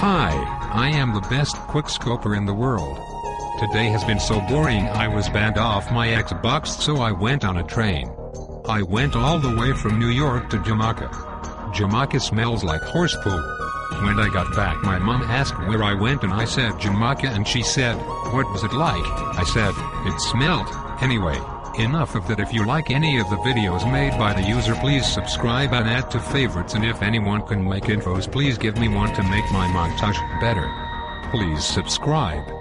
Hi, I am the best quickscoper in the world. Today has been so boring I was banned off my Xbox so I went on a train. I went all the way from New York to Jamaica. Jamaica smells like horse poop. When I got back my mom asked where I went and I said Jamaica and she said, what was it like? I said, it smelled. Anyway, enough of that if you like any of the videos made by the user please subscribe and add to favorites and if anyone can make infos please give me one to make my montage better. Please subscribe.